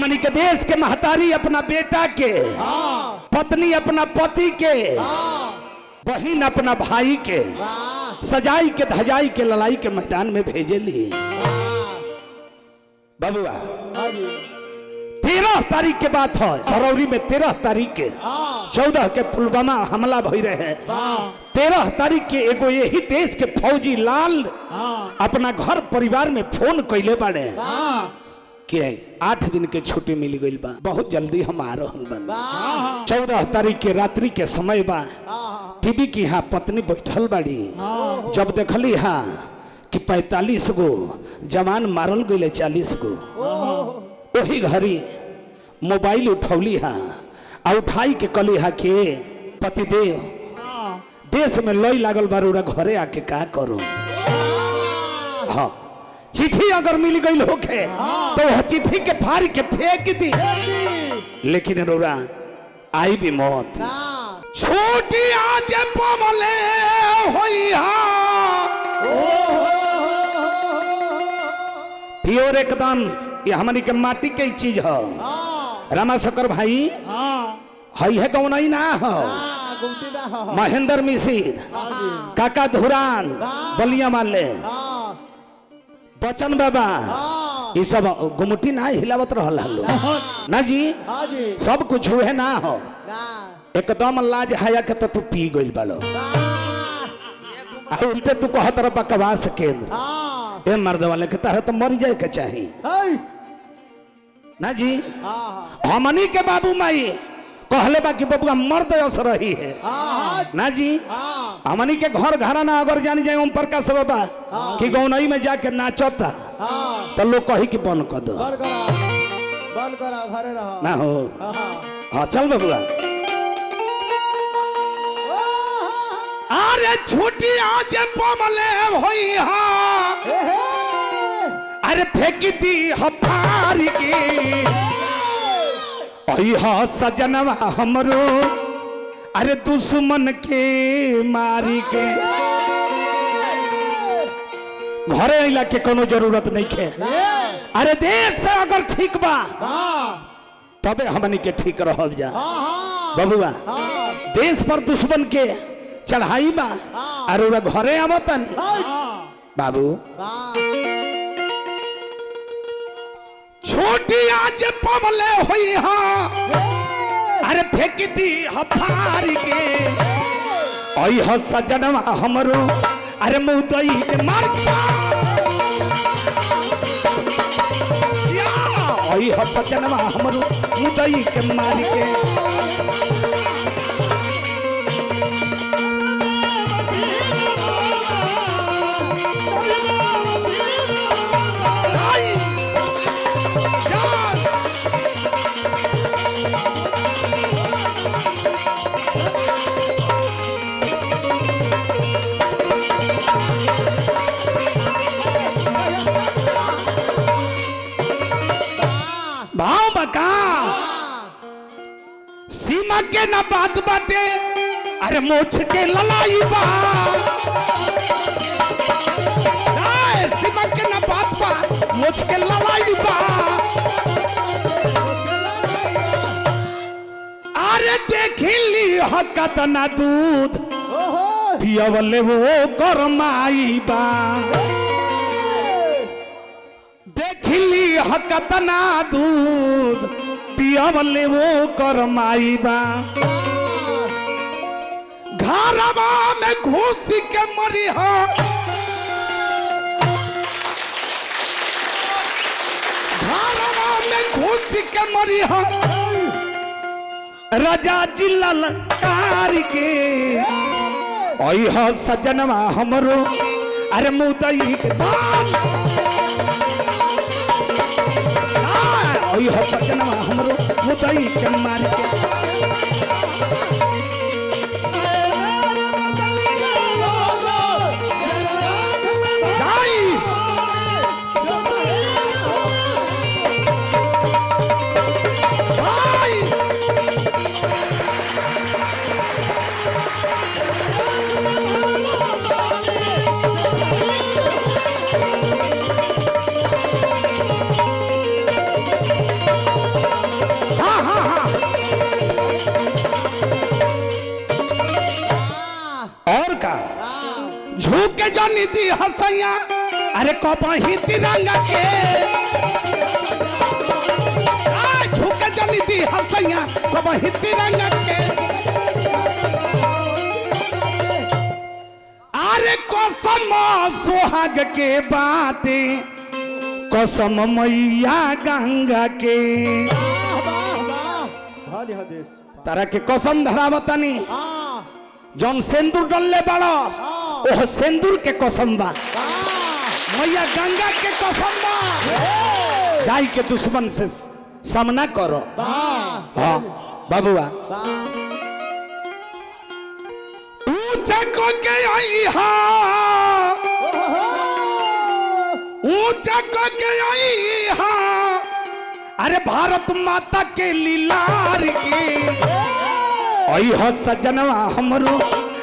हमनी के देश के महतारी अपना बेटा के पत्नी अपना पति के बहन अपना भाई के सजाई के धजाई के लड़ाई के मैदान में भेजेली। बबुआ, तेरह तारीख के बात है, फरवरी में तेरह तारीख के चौदह के पुलवामा हमला भई रहे तेरह तारीख के एगो यही देश के फौजी लाल अपना घर परिवार में फ़ोन कैले बाड़े। कि आठ दिन के छुट्टी मिल गई बा। बहुत जल्दी हम आ रहल बन। वाह चौदह तारीख के रात्रि के समय बा। हाँ टीवी की यहाँ पत्नी बैठल बाड़ी। जब देखली हाँ कि पैतालीस गो जवान मारल गए चालीस गो। वही घड़ी मोबाइल उठौली हा आ उठाई के कली हा के पतिदेव देश में लई लागल बारूरा घरे आके का करो? हाँ। चिट्ठी अगर मिल गई होके तो वह चिट्ठी के फाड़ के फेंक दी। लेकिन रोरा आई भी मौत। छोटी आज पमले होई प्योर एकदम ये हमनी के माटी के चीज़ है। हाँ। रामा शंकर भाई हई है कौन ही? ना हो हाँ हो। महेंद्र मिसिर हाँ काका धुरान बलिया माले। हाँ बचन बाबा। हाँ। ये सब गुमटी ना हिलावत रहल हलो। ना जी? हाँ जी। सब कुछ हुए ना हो? ना। एकदम लाज हाया के तो तू पी गइल बालो आ उल्टे तू कहत रह बकवास केंद्र। हाँ। ए मर्द वाले के तरह तो मर जाए के चाहिए ना जी? हाँ। हमनी के बाबू माई कहले बाकी बबुआ मर्द अस रही है। हाँ। ना जी? हाँ। हमनी के घर घराना अगर जानी जाए ओम प्रकाश बाबा कि गौनई में जाके नाचता हाँ। तो लोग कही कि बंद कर दो। ना हो। हाँ हाँ। हाँ चल बबुआ। अरे छुट्टी आज पमले होई हाँ। हे हे। अरे फेंक दी हमारी की। हा सजनवा हमरो। अरे दुश्मन के मारी के। घरे अइला के कोनो ज़रूरत नहीं खे। अरे देश से अगर ठीक बा हाँ तबे हमनी के ठीक रहब जा। हाँ हाँ बबुआ हाँ देश पर दुश्मन के चढ़ाई बा अरे घरे आवतन बाबू वाह छोटी आज पमले हुई हाँ। अरे फेंक दी हफारी के। आई ह सजनवा हमरो। अरे मुदई के मार दिया आई ह सजनवा हमरो, मुदई के मार के के न बात बाटे अरे मोछ के ललाई बा के न बात बा मोछ के ललाई बा। अरे देखिली हकत ना दूध ओहो। वो गरमाई बा। देखिली हकत ना दूध पियवले वो गरमाई बा। घरवा में घुस के मरी घरवा में घुस के मरी राजा जिलल कार के। सजनवा हमरो। अरे मुदई दान हो सजनवा हमरो मुदई के मार के। जनी दी हसैया। अरे कबही तिरंगा के। आ, झुक जनी दी हसैया कबही तिरंगा के। अरे कसम सुहाग के बाटे कसम मैया गंगा के। तारा के कसम धरावतनी। हाँ। जौन सिंदूर डलले बड़ा हाँ। ओह सिंदूर के कसम बा मैया गंगा के कसम बा जाई के दुश्मन से सामना करो। हाँ बाबुआ। ऊँचा को के आई हा। ऊँचा को के आई हा। अरे भारत माता के लीलार की। आई हो सजनवा हमरो।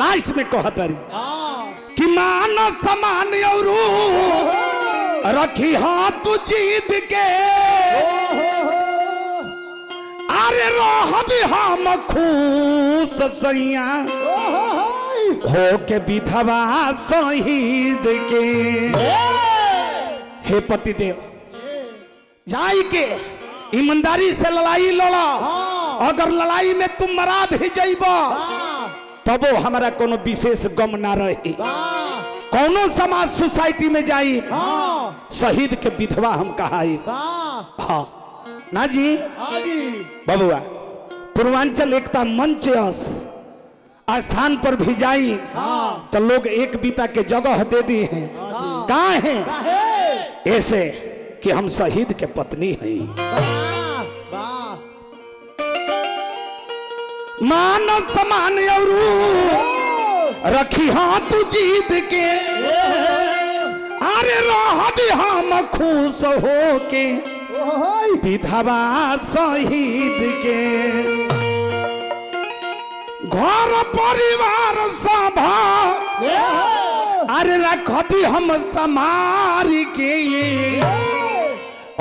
लास्ट में कहतरी हाँ। कि मान समान औरू रखी हाथ जीत के। अरे रह भी हम खूस सैया। हो के विधवा शहीद के। हे। पतिदेव जाई के ईमानदारी से लड़ाई लड़ा। हाँ। अगर लड़ाई में तुम मरा भी वाह तबो हमारा कोनो विशेष गम ना रही। कोनो समाज सोसाइटी में जाई हाँ। शहीद के विधवा हम कहाई। हाँ। ना जी? हाँ बबुआ पूर्वांचल एकता मंच स्थान पर भी जाई हाँ। तो लोग एक बीता के जगह दे दी हाँ। कहा है? ऐसे कि हम शहीद के पत्नी हैं। मान समान रखी हाथ जीत के। अरे हम खुश हो के विधवा शहीद के। घर परिवार सभा। अरे रखबी हम समार के।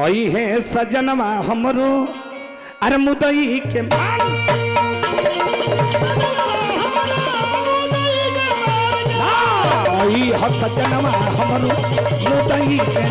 आई है सजनवा हमरो। अरे मुदई के मान सजनवा हमरो मुदई के